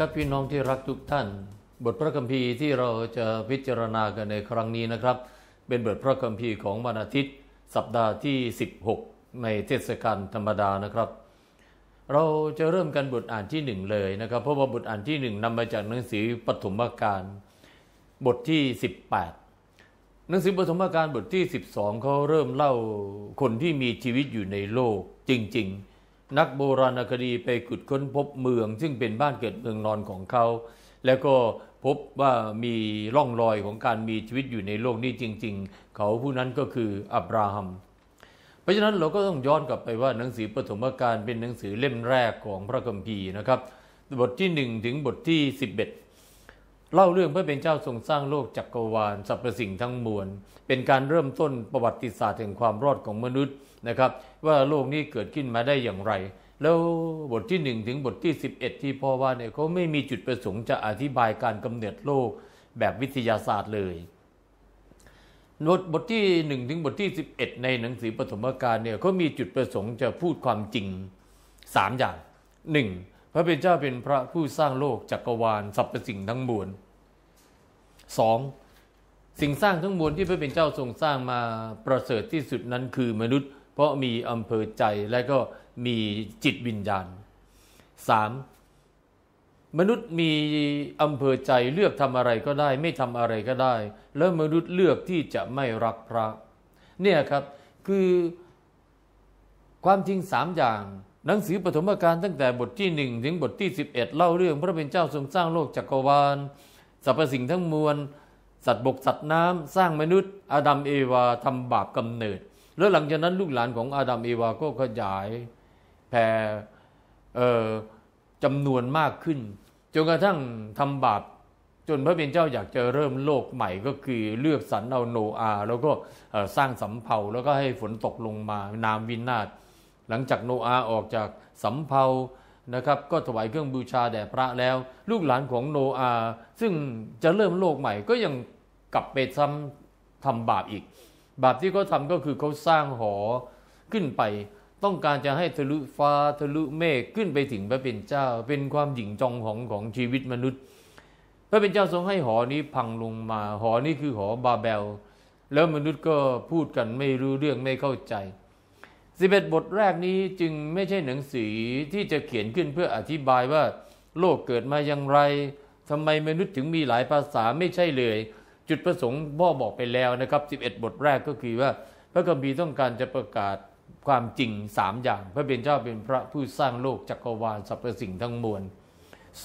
ครับพี่น้องที่รักทุกท่าน บทพระคัมภีร์ที่เราจะพิจารณากันในครั้งนี้นะครับ เป็นบทพระคัมภีร์ของวันอาทิตย์ สัปดาห์ที่ 16 ในเทศกาลธรรมดานะครับ เราจะเริ่มกันบทอ่านที่หนึ่งเลยนะครับ เพราะว่าบทอ่านที่หนึ่งนำมาจากหนังสือปฐมกาลบทที่ 18 หนังสือปฐมกาลบทที่ 12เขาเริ่มเล่าคนที่มีชีวิตอยู่ในโลกจริง ๆ นักโบราณคดีไปขุดค้นพบเมือง ซึ่งเป็นบ้านเกิดเมืองนอนของเขา แล้วก็พบว่ามีร่องรอยของการมีชีวิตอยู่ในโลกนี้จริง ๆ เขาผู้นั้นก็คืออับราฮัม เพราะฉะนั้นเราก็ต้องย้อนกลับไปว่าหนังสือปฐมกาลเป็นหนังสือเล่มแรกของพระคัมภีร์นะครับ บทที่ 1 ถึงบทที่ 11 เล่าเรื่องพระเป็นเจ้าทรงสร้างโลกจักรวาลสรรพสิ่งทั้งมวล เป็นการเริ่มต้นประวัติศาสตร์แห่งความรอดของมนุษย์ นะครับว่าโลกนี้เกิดขึ้นมาได้อย่างไร แล้วบทที่ 1 ถึงบทที่ 11 ที่พ่อว่าเนี่ยเขาไม่มีจุดประสงค์จะอธิบายการกำเนิดโลกแบบวิทยาศาสตร์เลยบทบทที่ 1 ถึงบทที่ 11 ในหนังสือปฐมกาลเนี่ยเขามีจุดประสงค์จะพูดความจริง 3 อย่าง 1. พระเป็นเจ้าเป็นพระผู้สร้างโลกจักรวาลสรรพสิ่งทั้งมวล 2. สิ่งสร้างทั้งมวลที่พระเป็นเจ้าทรงสร้างมาประเสริฐที่สุดนั้นคือมนุษย์ เพราะมีอำเภอใจและก็มีจิตวิญญาณ 3. มนุษย์มีอำเภอใจเลือกทำอะไรก็ได้ ไม่ทำอะไรก็ได้ แล้วมนุษย์เลือกที่จะไม่รักพระ เนี่ยครับคือความจริงสามอย่าง หนังสือปฐมกาลตั้งแต่บทที่หนึ่งถึงบทที่ 11 เล่าเรื่องพระเป็นเจ้าทรงสร้างโลกจักรวาลสรรพสิ่งทั้งมวล สัตว์บกสัตว์น้ำสร้างมนุษย์อาดัมเอวาทำบาปกำเนิด แล้วหลังจากนั้นลูกหลานของอาดัมเอวาก็ขยายแผ่จำนวนมากขึ้นจนกระทั่งทำบาปจนพระเป็นเจ้าอยากจะเริ่มโลกใหม่ก็คือเลือกสรรเอาโนอาแล้วก็สร้างสำเภาแล้วก็ให้ฝนตกลงมาน้ำวินาศหลังจากโนอาออกจากสำเภานะครับก็ถวายเครื่องบูชาแด่พระแล้ว ลูกหลานของโนอา ซึ่งจะเริ่มโลกใหม่ก็ยังกลับไปซ้ำทำบาปอีก บาปที่เขาทำก็คือเขาสร้างหอขึ้นไป ต้องการจะให้ทะลุฟ้าทะลุเมฆขึ้นไปถึงพระเป็นเจ้า เป็นความหยิ่งจองของของชีวิตมนุษย์ พระเป็นเจ้าทรงให้หอนี้พังลงมา หอนี้คือหอบาเบล แล้วมนุษย์ก็พูดกันไม่รู้เรื่องไม่เข้าใจสิบเอ็ดบทแรกนี้จึงไม่ใช่หนังสือที่จะเขียนขึ้นเพื่ออธิบายว่า โลกเกิดมาอย่างไรทำไมมนุษย์ถึงมีหลายภาษาไม่ใช่เลย จุดประสงค์พ่อบอกไปแล้วนะครับ 11 บทแรกก็คือว่า พระคัมภีต้องการจะประกาศความจริงสามอย่าง พระเป็นเจ้าเป็นพระผู้สร้างโลกจักรวาลสรรพสิ่งทั้งมวล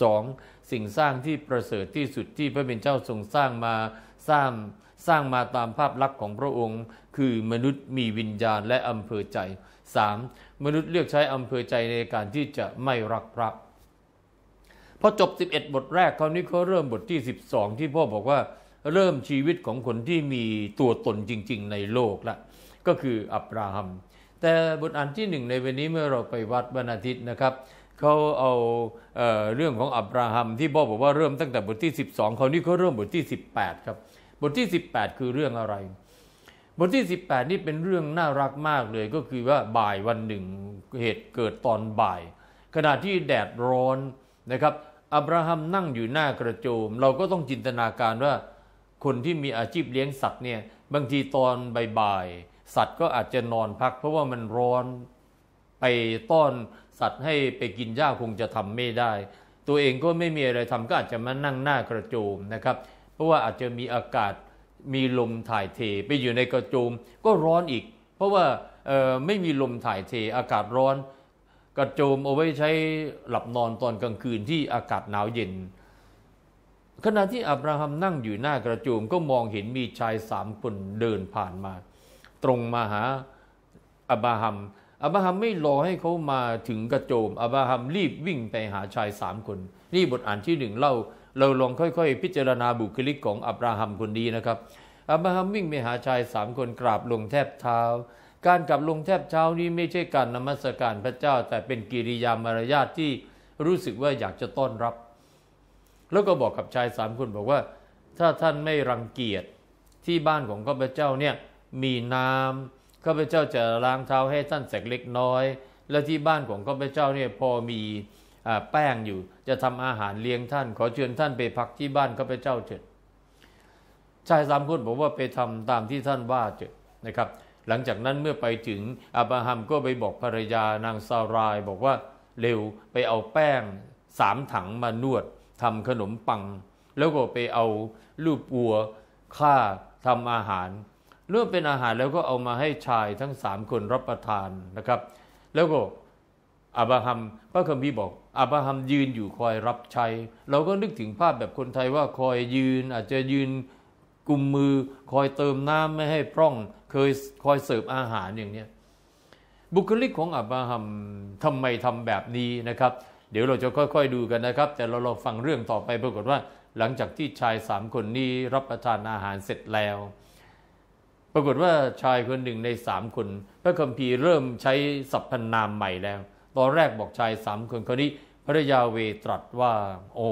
สองสิ่งสร้างที่ประเสริฐที่สุดที่พระเป็นเจ้าทรงสร้างมาสร้างสร้างมาตามภาพลักษณ์ของพระองค์ คือมนุษย์มีวิญญาณและอำเภอใจ 3. มนุษย์เลือกใช้อำเภอใจในการที่จะไม่รักพระพอจบ 11 บทแรกคราวนี้เขาเริ่มบทที่ 12 ที่พ่อบอกว่า เริ่มชีวิตของคนที่มีตัวตนจริง ๆ ในโลกละก็คืออับราฮัม แต่บทอ่านที่หนึ่งในวันนี้เมื่อเราไปวัดวันอาทิตย์นะครับเขาเอาเอเรื่องของอับราฮัมที่พ่อบอกว่าเริ่มตั้งแต่บทที่ 12คราวนี้เขาเริ่มบทที่ 18 ครับ บทที่ 18 คือเรื่องอะไร บทที่ 18 นี่เป็นเรื่องน่ารักมากเลยก็คือว่าบ่ายวันหนึ่งเหตุเกิดตอนบ่าย ขณะที่แดดร้อนนะครับอับราฮัมนั่งอยู่หน้ากระโจม เราก็ต้องจินตนาการว่า คนที่มีอาชีพเลี้ยงสัตว์เนี่ยบางทีตอนบ่ายๆสัตว์ก็อาจจะนอนพัก เพราะว่ามันร้อนไปต้อนสัตว์ให้ไปกินหญ้าคงจะทำไม่ได้ ตัวเองก็ไม่มีอะไรทำก็อาจจะมานั่งหน้ากระโจมนะครับ เพราะว่าอาจจะมีอากาศมีลมถ่ายเทไปอยู่ในกระโจมก็ร้อนอีก เพราะว่าไม่มีลมถ่ายเทอากาศร้อน กระโจมเอาไว้ใช้หลับนอนตอนกลางคืนที่อากาศหนาวเย็น ขณะที่อับราฮัมนั่งอยู่หน้ากระโจมก็มองเห็นมีชายสามคนเดินผ่านมา ตรงมาหาอับราฮัมอับราฮัมไม่รอให้เขามาถึงกระโจมอับราฮัมรีบวิ่งไปหาชายสามคน นี่บทอ่านที่หนึ่งเล่า เราลองค่อยๆ พิจารณาบุคลิกของอับราฮัมคนนี้นะครับอับราฮัมวิ่งไปหาชายสามคนกราบลงแทบเท้า การกราบลงแทบเท้านี้ไม่ใช่การนมัสการพระเจ้า แต่เป็นกิริยามารยาทที่รู้สึกว่าอยากจะต้อนรับ แล้วก็บอกกับชายสามคนบอกว่า ถ้าท่านไม่รังเกียจที่บ้านของข้าพเจ้าเนี่ยมีน้ำข้าพเจ้าจะล้างเท้าให้ท่านสักเล็กน้อย และที่บ้านของข้าพเจ้าเนี่ยพอมีแป้งอยู่ จะทำอาหารเลี้ยงท่าน ขอเชิญท่านไปพักที่บ้านข้าพเจ้าเถิดชายสามคนบอกว่าไปทำตามที่ท่านว่าเถิดนะครับ หลังจากนั้นเมื่อไปถึงอับราฮัมก็ไปบอกภรรยานางซาราย บอกว่าเร็วไปเอาแป้งสามถังมานวด ทำขนมปัง แล้วก็ไปเอาลูกปัวฆ่าทำอาหารเริ่มเป็นอาหารแล้วก็เอามาให้ชายทั้งสามคนรับประทานนะครับ แล้วก็อับราฮัมพระคัมภีร์บอกอับราฮัมยืนอยู่คอยรับใช้ เราก็นึกถึงภาพแบบคนไทยว่าคอยยืน อาจจะยืนกุมมือคอยเติมน้ำไม่ให้พร่อง เคยคอยเสิร์ฟอาหารอย่างนี้บุคลิกของอับราฮัมทำไมทำแบบนี้นะครับ เดี๋ยวเราจะค่อย ๆ ดูกันนะครับ แต่เราลองฟังเรื่องต่อไปปรากฏว่า หลังจากที่ชายสามคนนี้รับประทานอาหารเสร็จแล้ว ปรากฏว่าชายคนหนึ่งในสามคน พระคัมภีร์เริ่มใช้สรรพนามใหม่แล้ว ตอนแรกบอกชายสามคนคนนี้ พระยาเวตรัสว่า โอ้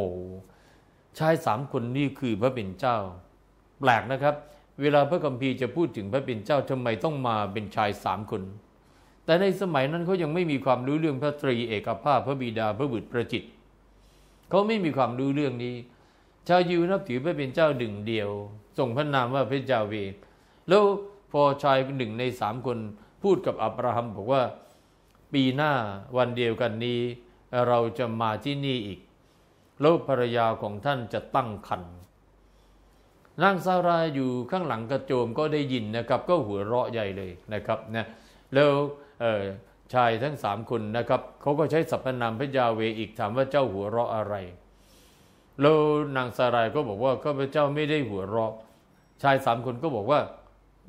ชายสามคนนี้คือพระเป็นเจ้า แปลกนะครับ เวลาพระคัมภีร์จะพูดถึงพระเป็นเจ้าทำไมต้องมาเป็นชายสามคน แต่ในสมัยนั้นเขายังไม่มีความรู้เรื่องพระตรีเอกภาพพระบิดาพระบุตรพระจิตเขาไม่มีความรู้เรื่องนี้ ชาวยิวนับถือพระเป็นเจ้าหนึ่งเดียวส่งพระนามว่าพระเจ้าเวแล้วพอชายหนึ่งในสามคนพูดกับอับราฮัมบอกว่าปีหน้าวันเดียวกันนี้ เราจะมาที่นี่อีกแล้วภรรยาของท่านจะตั้งครรภ์นางซาราอยู่ข้างหลังกระโจมก็ได้ยินนะครับ ก็หัวเราะใหญ่เลยนะครับนะแล้ว ชายทั้งสามคนนะครับเขาก็ใช้สรรพนามพระยาเวอีกถามว่าเจ้าหัวเราะอะไร แล้วนางซารายก็บอกว่าข้าพเจ้าไม่ได้หัวเราะ ชายสามคนก็บอกว่า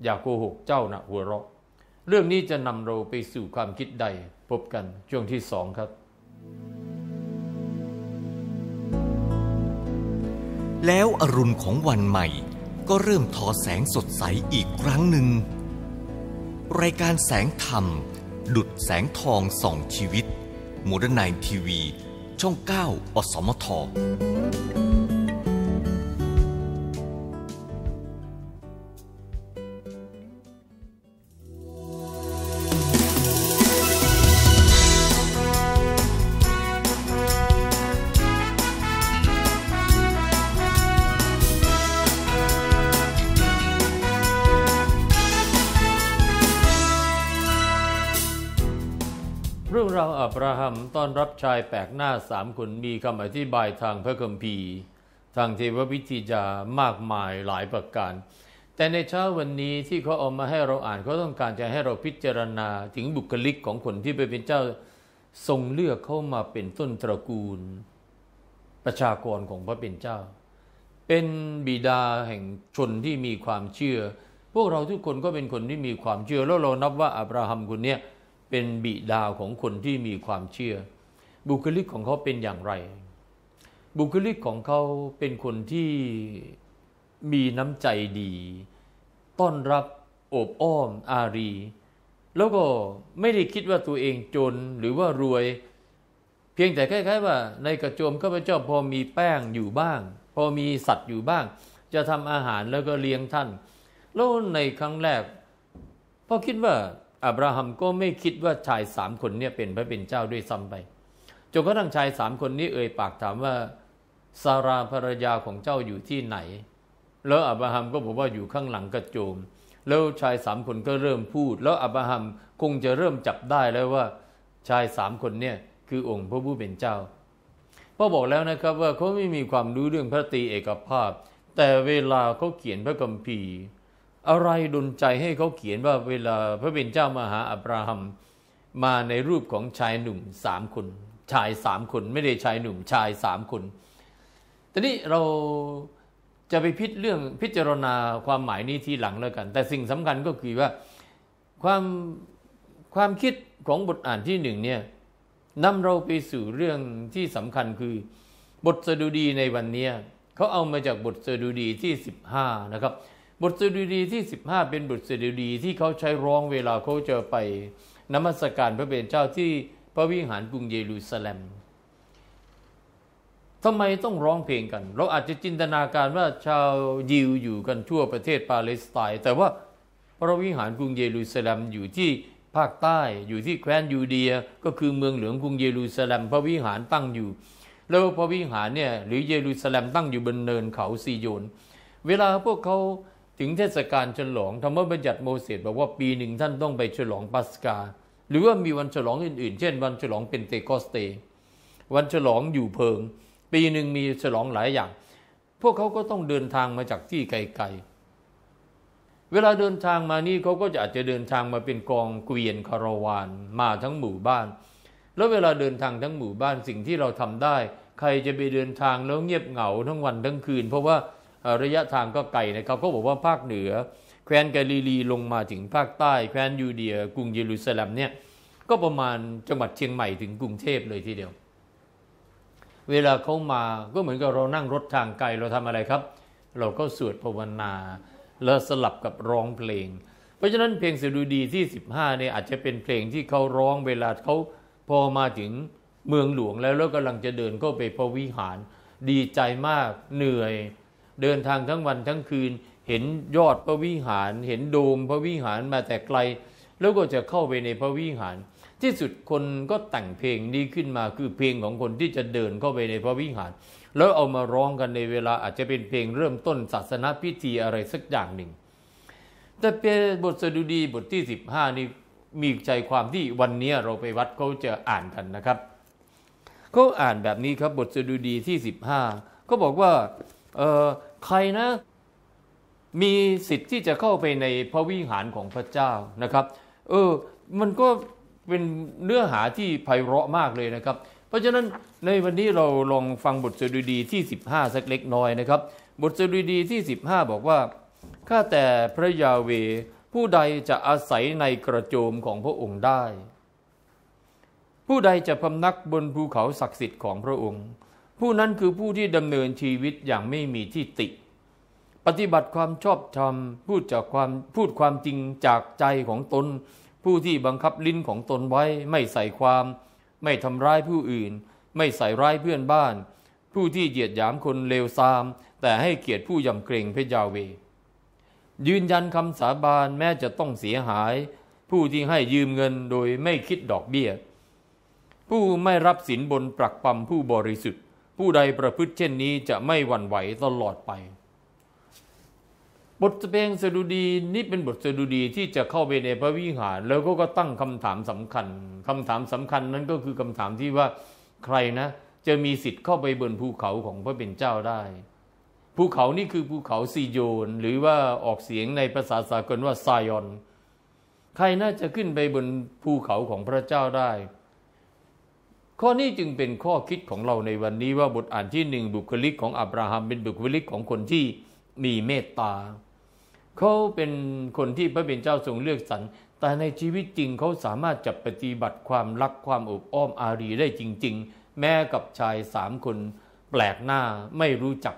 อย่าโกหกเจ้านะหัวเราะ เรื่องนี้จะนำเราไปสู่ความคิดใดพบกันช่วงที่สองครับ แล้วอรุณของวันใหม่ ก็เริ่มทอแสงสดใสอีกครั้งหนึ่ง รายการแสงธรรม ดุจแสงทองส่องชีวิตโมเดิร์นไนน์ทีวี ช่อง 9 อสมท บราฮัมต้อนรับชายแปลกหน้าสามคนมีคำอธิบายทางพระคัมภีร์ ทางเทววิธีจามากมายหลายประการ แต่ในเช้าวันนี้ที่เขาเอามาให้เราอ่านเขาต้องการจะให้เราพิจารณาถึงบุคลิกของคนที่ไปเป็นเจ้าทรงเลือกเข้ามาเป็นต้นตระกูล ประชากรของพระเป็นเจ้า เป็นบิดาแห่งชนที่มีความเชื่อ พวกเราทุกคนก็เป็นคนที่มีความเชื่อแล้วเรานับว่าอับราฮัมคนนี้เเป็นบิดาของคนที่มีความเชื่อ บุคลิกของเขาเป็นอย่างไร บุคลิกของเขาเป็นคนที่มีน้ำใจดี ต้อนรับโอบอ้อมอารี แล้วก็ไม่ได้คิดว่าตัวเองจนหรือว่ารวย เพียงแต่คล้ายๆว่า ในกระโจมข้าพเจ้าพอมีแป้งอยู่บ้าง พอมีสัตว์อยู่บ้าง จะทำอาหารแล้วก็เลี้ยงท่าน แล้วในครั้งแรกพอคิดว่า อับราฮัมก็ไม่คิดว่าชายสามคนเนี้เป็นพระเป็นเจ้าด้วยซ้ำไปจนกระทั่งชายสามคนนี้เอ่ยปากถามว่าซาราภรรยาของเจ้าอยู่ที่ไหน แล้วอับราฮัมก็บอกว่าอยู่ข้างหลังกระโจม แล้วชายสามคนก็เริ่มพูด แล้วอับราฮัมคงจะเริ่มจับได้แล้วว่าชายสามคนเนี่ยคือองค์พระผู้เป็นเจ้าพ่อบอกแล้วนะครับว่าเขาไม่มีความรู้เรื่องพระตีเอกภาพ แต่เวลาเขาเขียนพระคัมภีร์ อะไรดลใจให้เขาเขียนว่าเวลาพระเป็นเจ้ามหาอับราฮัมมาในรูปของชายหนุ่มสามคน ชายสามคนไม่ได้ชายหนุ่มชายสามคนทีนี้เราจะไปพิจเรื่องพิจารณาความหมายนี้ทีหลังแล้วกัน แต่สิ่งสำคัญก็คือว่าความความคิดของบทอ่านที่หนึ่งเนี่ยนำเราไปสู่เรื่องที่สำคัญคือบทสดุดีในวันนี้เขาเอามาจากบทสดุดีที่ 15 นะครับ บทสดุดีที่ 15 เป็นบทสดุดีที่เขาใช้ร้องเวลาเขาจะไปนมัสการพระเป็นเจ้าที่พระวิหารกรุงเยรูซาเล็มทำไมต้องร้องเพลงกัน เราอาจจะจินตนาการว่าชาวยิวอยู่กันทั่วประเทศปาเลสไตน์แต่ว่าพระวิหารกรุงเยรูซาเล็มอยู่ที่ภาคใต้อยู่ที่แคว้นยูเดียก็คือเมืองหลวงกรุงเยรูซาเล็มพระวิหารตั้งอยู่ แล้วพระวิหารเนี่ยหรือเยรูซาเล็มตั้งอยู่บนเนินเขาซีโยน เวลาพวกเขา ถึงเทศกาลฉลองธรรมบัญญัติโมเสสบอกว่าปีหนึ่งท่านต้องไปฉลองปัสกา หรือว่ามีวันฉลองอื่น ๆ เช่น วันฉลองเป็นเตโคสเต วันฉลองอยู่เพิง ปีหนึ่งมีฉลองหลายอย่าง พวกเขาก็ต้องเดินทางมาจากที่ไกลๆ เวลาเดินทางมานี่เขาก็จะอาจจะเดินทางมาเป็นกองเกวียนคาราวานมาทั้งหมู่บ้าน แล้วเวลาเดินทางทั้งหมู่บ้านสิ่งที่เราทำได้ ใครจะไปเดินทางแล้วเงียบเหงาทั้งวันทั้งคืน เพราะว่า ระยะทางก็ไกลนะครับก็บอกว่าภาคเหนือ แคว้นกาลิลีลงมาถึงภาคใต้ แคว้นยูเดีย กรุงเยรูซาเล็มเนี่ยก็ประมาณจังหวัดเชียงใหม่ถึงกรุงเทพเลยทีเดียว เวลาเขามาก็เหมือนกับเรานั่งรถทางไกลเราทำอะไรครับ เราก็สวดภาวนาแล้วสลับกับร้องเพลง เพราะฉะนั้นเพลงสดุดีที่ 15เนี่ยอาจจะเป็นเพลงที่เขาร้องเวลาเขาพอมาถึงเมืองหลวงแล้วแล้วกำลังจะเดินก็ไปพระวิหาร ดีใจมากเหนื่อย เดินทางทั้งวันทั้งคืน เห็นยอดพระวิหาร เห็นโดมพระวิหารมาแต่ไกล แล้วก็จะเข้าไปในพระวิหาร ที่สุดคนก็แต่งเพลงนี้ขึ้นมาคือเพลงของคนที่จะเดินเข้าไปในพระวิหาร แล้วเอามาร้องกันในเวลาอาจจะเป็นเพลงเริ่มต้นศาสนาพิธีอะไรสักอย่างหนึ่ง แต่เป็นบทสดุดีบทที่ 15 นี่มีใจความที่วันนี้เราไปวัดเขาจะอ่านกันนะครับเขาอ่านแบบนี้ครับบทสดุดีที่ 15 ก็บอกว่า ใครนะมีสิทธิ์ที่จะเข้าไปในพระวิหารของพระเจ้านะครับ เออ มันก็เป็นเนื้อหาที่ไพเราะมากเลยนะครับ เพราะฉะนั้นในวันนี้เราลองฟังบทสดุดีที่ 15 สักเล็กน้อยนะครับ บทสดุดีที่ 15 บอกว่า ข้าแต่พระยาเวผู้ใดจะอาศัยในกระโจมของพระองค์ได้ ผู้ใดจะพำนักบนภูเขาศักดิ์สิทธิ์ของพระองค์ ผู้นั้นคือผู้ที่ดำเนินชีวิตอย่างไม่มีที่ติ ปฏิบัติความชอบธรรมพูดจากความพูดความจริงจากใจของตน ผู้ที่บังคับลิ้นของตนไว้ไม่ใส่ความ ไม่ทำร้ายผู้อื่น ไม่ใส่ร้ายเพื่อนบ้าน ผู้ที่เหยียดหยามคนเลวทราม แต่ให้เกียรติผู้ยำเกรงพระยาเว ยืนยันคำสาบานแม้จะต้องเสียหาย ผู้ที่ให้ยืมเงินโดยไม่คิดดอกเบี้ยผู้ไม่รับสินบนปรักปำผู้บริสุทธิ์ ผู้ใดประพฤติเช่นนี้จะไม่หวั่นไหวตลอดไป บทเพลงสดุดีนี่เป็นบทสดุดีที่จะเข้าไปในพระวิหาร แล้วก็ก็ตั้งคำถามสำคัญคำถามสำคัญนั้นก็คือคำถามที่ว่าใครนะ จะมีสิทธิ์เข้าไปบนภูเขาของพระเป็นเจ้าได้ ภูเขานี่คือภูเขาซีโยน หรือว่าออกเสียงในภาษาสากลว่าไซยอน ใครน่าจะขึ้นไปบนภูเขาของพระเจ้าได้ ข้อนี้จึงเป็นข้อคิดของเราในวันนี้ว่าบทอ่านที่หนึ่งบุคลิกของอับราฮัมเป็นบุคลิกของคนที่มีเมตตาเขาเป็นคนที่พระเป็นเจ้าทรงเลือกสรรแต่ในชีวิตจริงเขาสามารถจับปฏิบัติความรักความอบอ้อมอารีได้จริง ๆ แม้กับชายสามคนแปลกหน้าไม่รู้จัก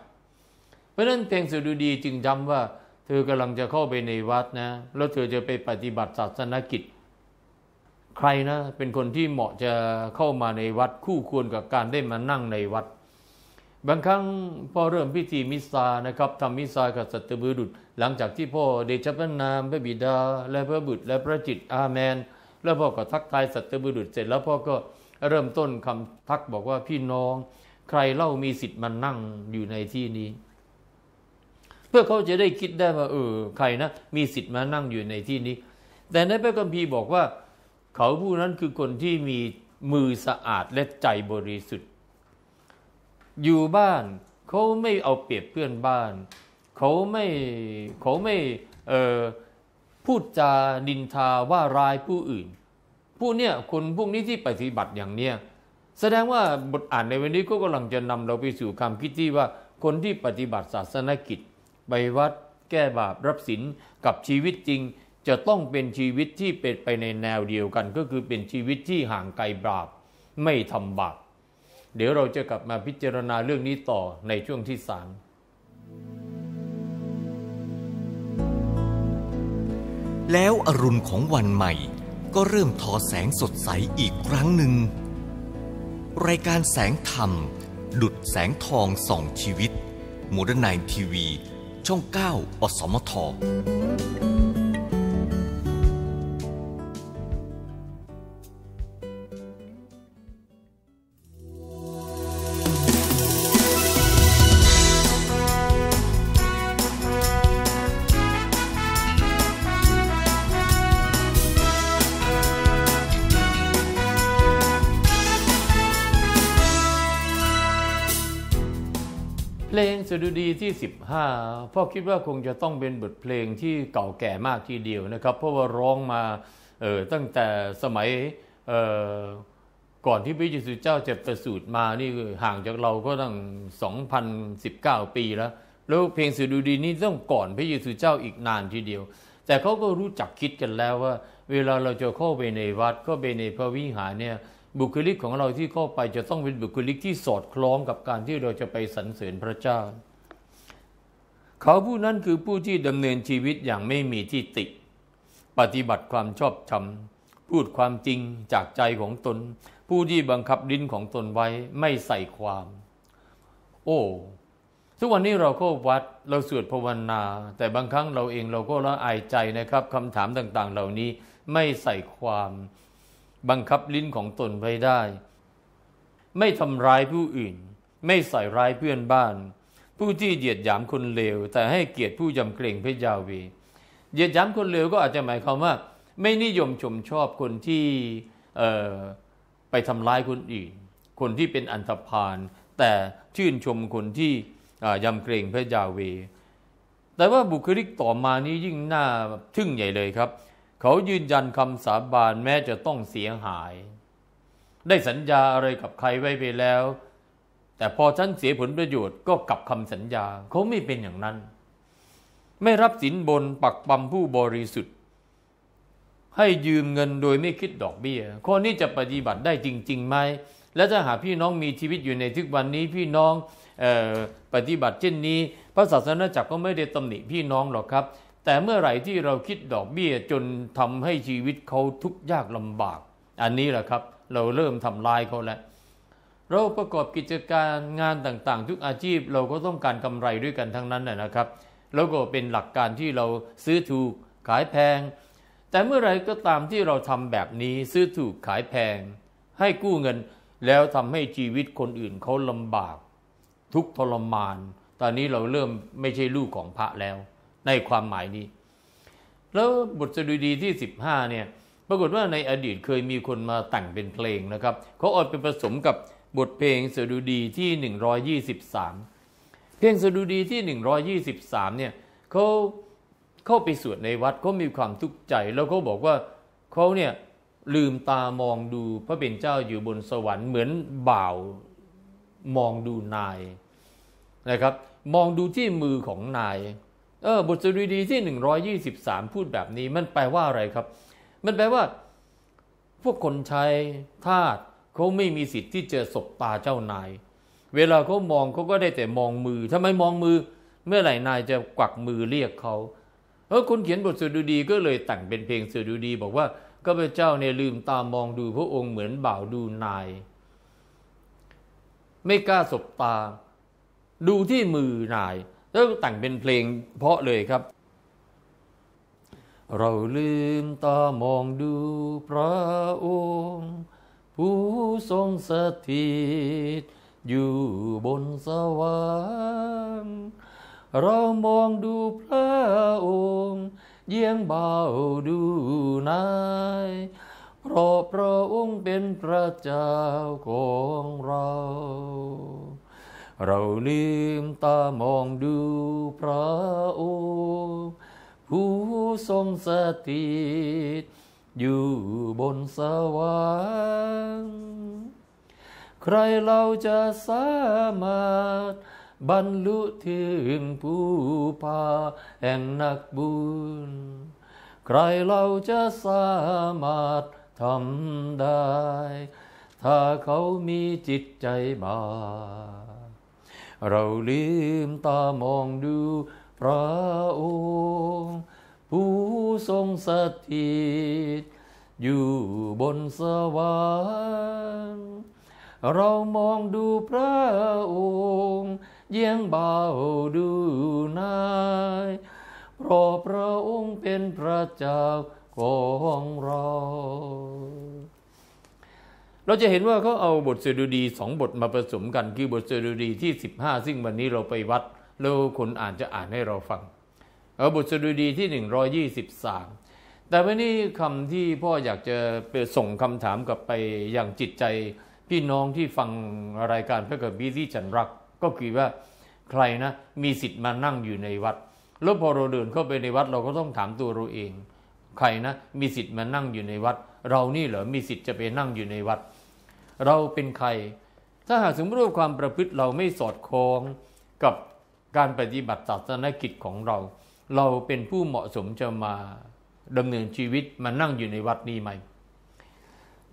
เพราะนั้นเพลงสุดดีจึงจำว่า เธอกำลังจะเข้าไปในวัดนะ แล้วเธอจะไปปฏิบัติศาสนกิจ ใครนะเป็นคนที่เหมาะจะเข้ามาในวัดคู่ควรกับการได้มานั่งในวัด บางครั้งพ่อเริ่มพิธีมิสซานะครับทำมิสซากับสัตบุรุษ หลังจากที่พ่อเดชพระนามพระบิดา และพระบุตรและพระจิตอาเมน แล้วพ่อก็ทักทายสัตบุรุษเสร็จแล้วพ่อก็เริ่มต้นคำทักบอกว่าพี่น้อง ใครเล่ามีสิทธิ์มานั่งอยู่ในที่นี้ เพื่อเขาจะได้คิดได้ว่าเออใครนะมีสิทธิ์มานั่งอยู่ในที่นี้ แต่ในพระคัมภีร์บอกว่า เขาผู้นั้นคือคนที่มีมือสะอาดและใจบริสุทธิ์ อยู่บ้านเขาไม่เอาเปรียบเพื่อนบ้าน เขาไม่เขาไม่พูดจาดินทาว่าร้ายผู้อื่น ผู้เนี่ยคนพวกนี้ที่ปฏิบัติอย่างเนี้ยแสดงว่าบทอ่านในวันนี้ก็กำลังจะนำเราไปสู่คำคิดที่ว่าคนที่ปฏิบัติศาสนกิจไปวัดแก้บาปรับศีลกับชีวิตจริง จะต้องเป็นชีวิตที่เป็นไปในแนวเดียวกัน ก็คือเป็นชีวิตที่ห่างไกลบาปไม่ทำบาปเดี๋ยวเราจะกลับมาพิจารณาเรื่องนี้ต่อในช่วงที่สามแล้วอรุณของวันใหม่ก็เริ่มทอแสงสดใสอีกครั้งหนึ่ง รายการแสงธรรม ดุดแสงทองส่องชีวิตโมูดนายทีวี ช่อง 9 อสมท ดุดีที่ 15 พ่อคิดว่าคงจะต้องเป็นบทเพลงที่เก่าแก่มากทีเดียวนะครับ เพราะว่าร้องมาเออตั้งแต่สมัยเออก่อนที่พระเยซูเจ้าจะประสูติมานี่ห่างจากเราก็ตั้ง 2,019 ปีแล้ว แล้วเพลงสดุดีนี้ต้องก่อนพระเยซูเจ้าอีกนานทีเดียว แต่เขาก็รู้จักคิดกันแล้วว่า เวลาเราจะเข้าไปในวัดก็ไปในพระวิหารเนี่ย บุคลิกของเราที่เข้าไปจะต้องเป็นบุคลิกที่สอดคล้องกับการที่เราจะไปสรรเสริญพระเจ้า เขาผู้นั้นคือผู้ที่ดำเนินชีวิตอย่างไม่มีที่ติ ปฏิบัติความชอบธรรม พูดความจริงจากใจของตน ผู้ที่บังคับดิ้นของตนไว้ไม่ใส่ความ โอ้ทุกวันนี้เราก็วัดเราสวดภาวนา แต่บางครั้งเราเองเราก็ละอายใจนะครับคำถามต่างๆ เหล่านี้ไม่ใส่ความ บังคับลิ้นของตนไว้ได้ ไม่ทำร้ายผู้อื่น ไม่ใส่ร้ายเพื่อนบ้าน ผู้ที่เหยียดหยามคนเลว แต่ให้เกียรติผู้ยำเกรงพระยาเวเหยียดหยามคนเลวก็อาจจะหมายความว่า ไม่นิยมชมชอบคนที่ไปทำร้ายคนอื่น คนที่เป็นอันธพาลแต่ชื่นชมคนที่ยำเกรงพระยาเว แต่ว่าบุคลิกต่อมานี้ยิ่งน่าทึ่งใหญ่เลยครับ เขายืนยันคำสาบานแม้จะต้องเสียหาย ได้สัญญาอะไรกับใครไว้ไปแล้ว แต่พอฉันเสียผลประโยชน์ก็กลับคำสัญญาเขาไม่เป็นอย่างนั้น ไม่รับสินบนปักปั๊มผู้บริสุทธิ์ ให้ยืมเงินโดยไม่คิดดอกเบี้ย ข้อนี้จะปฏิบัติได้จริงๆไหมและถ้าหากพี่น้องมีชีวิตอยู่ในทุกวันนี้พี่น้องออปฏิบัติเช่นนี้ พระศาสนาจักรก็ไม่ได้ตำหนิพี่น้องหรอกครับ แต่เมื่อไหร่ที่เราคิดดอกเบี้ยจนทำให้ชีวิตเขาทุกข์ยากลำบาก อันนี้แหละครับ เราเริ่มทำลายเขาแล้วเราประกอบกิจการงานต่างๆ ทุกอาชีพเราก็ต้องการกำไรด้วยกันทั้งนั้นนะครับ แล้วก็เป็นหลักการที่เราซื้อถูกขายแพง แต่เมื่อไรก็ตามที่เราทำแบบนี้ซื้อถูกขายแพง ให้กู้เงินแล้วทำให้ชีวิตคนอื่นเขาลำบาก ทุกทรมาน ตอนนี้เราเริ่มไม่ใช่ลูกของพระแล้ว ในความหมายนี้ แล้วบทสดุดีที่ 15เนี่ยปรากฏว่าในอดีตเคยมีคนมาแต่งเป็นเพลงนะครับเขาเอาไปผสมกับบทเพลงสดุดีที่ 123 เพลงสดุดีที่ 123เนี่ยเขาเข้าไปสวดในวัดเขามีความทุกข์ใจ แล้วเขาบอกว่าเขาเนี่ยลืมตามองดูพระเป็นเจ้าอยู่บนสวรรค์เหมือนบ่าวมองดูนายนะครับ มองดูที่มือของนาย เออบทสดุดีที่ 123 พูดแบบนี้ มันแปลว่าอะไรครับ มันแปลว่า พวกคนใช้ทาสเขาไม่มีสิทธิ์ที่จะสบตาเจ้านาย เวลาเขามองเขาก็ได้แต่มองมือทำไมมองมือ เมื่อไหร่นายจะกวักมือเรียกเขาเออคนเขียนบทสดุดีก็เลยแต่งเป็นเพลงสดุดี บอกว่าก็พระเจ้าเนี่ยลืมตามองดูพระองค์เหมือนบ่าวดูนาย ไม่กล้าสบตา ดูที่มือนาย แล้วแต่งเป็นเพลงเพราะเลยครับ เราลืมตามองดูพระองค์ ผู้ทรงสถิตอยู่บนสวรรค์เรามองดูพระองค์ เยี่ยงเบาดูนายเพราะพระองค์เป็นพระเจ้าของเรา เราลืมตามองดูพระองค์ผู้ทรงสถิตอยู่บนสวรรค์ใครเราจะสามารถบรรลุถึงผู้พาแห่งนักบุญ ใครเราจะสามารถทำได้ ถ้าเขามีจิตใจบา เราลืมตามองดูพระองค์ผู้ทรงสถิตอยู่บนสวรรค์เรามองดูพระองค์ เยี่ยงเบาดูนายเพราะพระองค์เป็นพระเจ้าของเรา เราจะเห็นว่าเขาเอาบทสดุดีสองบทมาผสมกัน คือบทสดุดีที่ 15 ซึ่งวันนี้เราไปวัด แล้วคนอ่านจะอ่านให้เราฟังเอาบทสดุดีที่ 123 แต่วันนี้คำที่พ่ออยากจะไปส่งคำถามกลับไปอย่างจิตใจ พี่น้องที่ฟังรายการพระกับบีที่ฉันรัก ก็คือว่าใครนะมีสิทธิ์มานั่งอยู่ในวัด แล้วพอเราเดินเข้าไปในวัดเราก็ต้องถามตัวเราเอง ใครนะมีสิทธิ์มานั่งอยู่ในวัด เรานี่เหรอมีสิทธิ์จะไปนั่งอยู่ในวัด เราเป็นใคร ถ้าหากสมมติว่าความประพฤติเราไม่สอดคล้องกับการปฏิบัติศาสนกิจของเรา เราเป็นผู้เหมาะสมจะมาดำเนินชีวิตมานั่งอยู่ในวัดนี้ไหม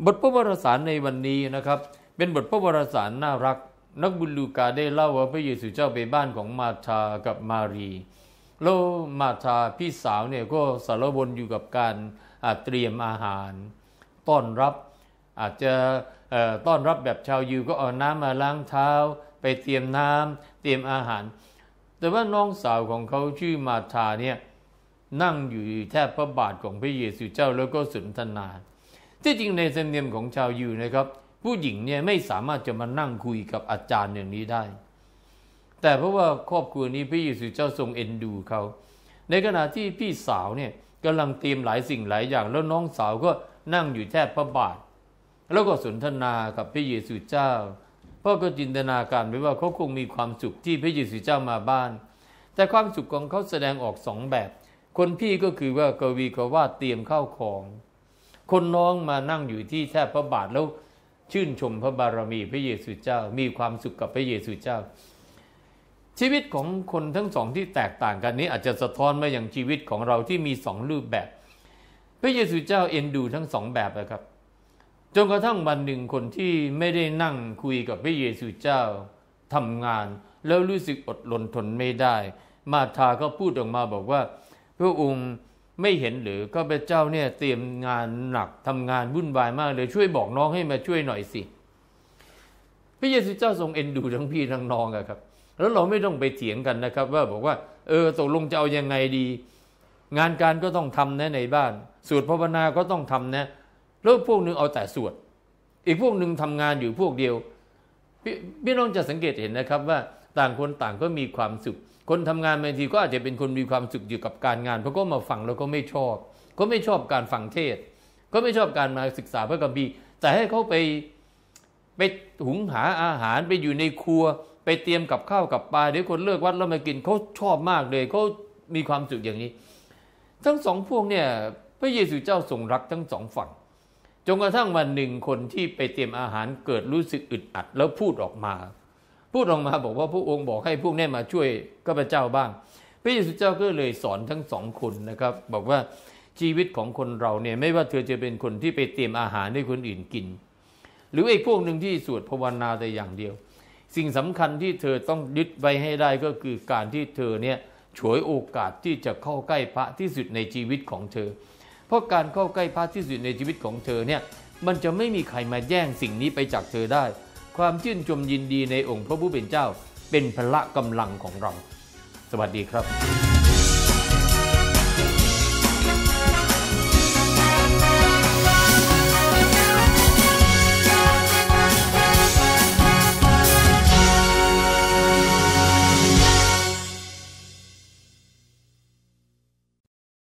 บทพระวรสารในวันนี้นะครับ เป็นบทพระวรสารน่ารัก นักบุญลูกาได้เล่าว่าพระเยซูเจ้าไปบ้านของมาธากับมารีแล้วมาธาพี่สาวเนี่ยก็สารวนอยู่กับการเตรียมอาหาร ต้อนรับ อาจจะต้อนรับแบบชาวยิวก็เอาน้ำมาล้างเท้า ไปเตรียมน้ำเตรียมอาหาร แต่ว่าน้องสาวของเขาชื่อมาธาเนี่ยนั่งอยู่แทบพระบาทของพระเยซูเจ้าแล้วก็สนทนา ที่จริงในธรรมเนียมของชาวยิวนะครับ ผู้หญิงเนี่ยไม่สามารถจะมานั่งคุยกับอาจารย์อย่างนี้ได้ แต่เพราะว่าครอบครัวนี้พระเยซูเจ้าทรงเอ็นดูเขาในขณะที่พี่สาวเนี่ยกำลังเตรียมหลายสิ่งหลายอย่าง แล้วน้องสาวก็นั่งอยู่แทบพระบาท แล้วก็สนทนากับพระเยซูเจ้าพ่อก็จินตนาการไปว่าเขาคงมีความสุขที่พระเยซูเจ้ามาบ้าน แต่ความสุขของเขาแสดงออกสองแบบ คนพี่ก็คือว่ากวีก็ว่าเตรียมข้าวของ คนน้องมานั่งอยู่ที่แทบพระบาทแล้วชื่นชมพระบารมีพระเยซูเจ้า มีความสุขกับพระเยซูเจ้า ชีวิตของคนทั้งสองที่แตกต่างกันนี้อาจจะสะท้อนมาอย่างชีวิตของเราที่มีสองรูปแบบ พระเยซูเจ้าเอ็นดูทั้งสองแบบนะครับ จนกระทั่งวันหนึ่งคนที่ไม่ได้นั่งคุยกับพระเยซูเจ้าทำงาน แล้วรู้สึกอดรนทนไม่ได้ มาธาก็พูดออกมาบอกว่า พระองค์ไม่เห็นหรือก็พระเจ้าเนี่ยเตรียมงานหนักทำงานวุ่นวายมากเลยช่วยบอกน้องให้มาช่วยหน่อยสิพระเยซูเจ้าทรงเอ็นดูทั้งพี่ทั้งน้องอะครับ แล้วเราไม่ต้องไปเถียงกันนะครับ ว่าบอกว่า เออตกลงจะเอายังไงดี งานการก็ต้องทำนะในบ้านสวดภาวนาก็ต้องทำนะ แล้วพวกหนึ่งเอาแต่สวด อีกพวกหนึ่งทำงานอยู่พวกเดียวพพี่น้องจะสังเกตเห็นนะครับว่าต่างคนต่างก็มีความสุข คนทำงานบางทีก็อาจจะเป็นคนมีความสุขอยู่กับการงานเพราะก็มาฟังแล้วก็ไม่ชอบ ก็ไม่ชอบการฟังเทศ ก็ไม่ชอบการมาศึกษาพระคัมภีร์แต่ให้เขาไปไปหุงหาอาหารไปอยู่ในครัว ไปเตรียมกับข้าวกับปลาเดี๋ยวคนเลิกวัดแล้วมากินเขาชอบมากเลยเขามีความสุขอย่างนี้ ทั้งสองพวกเนี่ยพระเยซูเจ้าทรงรักทั้งสองฝั่ง จนกระทั่งวันหนึ่งคนที่ไปเตรียมอาหารเกิดรู้สึกอึดอัดแล้วพูดออกมา พูดออกมาบอกว่าพระองค์บอกให้พวกนี้มาช่วยข้าพเจ้าบ้าง พระเยซูเจ้าก็เลยสอนทั้งสองคนนะครับ บอกว่าชีวิตของคนเราเนี่ยไม่ว่าเธอจะเป็นคนที่ไปเตรียมอาหารให้คนอื่นกิน หรือไอ้พวกหนึ่งที่สวดภาวนาแต่อย่างเดียว สิ่งสำคัญที่เธอต้องยึดไว้ให้ได้ก็คือการที่เธอเนี่ยฉวยโอกาสที่จะเข้าใกล้พระที่สุดในชีวิตของเธอ เพราะการเข้าใกล้พระที่สุดในชีวิตของเธอเนี่ยมันจะไม่มีใครมาแย่งสิ่งนี้ไปจากเธอได้ ความชื่นชมยินดีในองค์พระผู้เป็นเจ้า เป็นพละกำลังของเรา สวัสดีครับ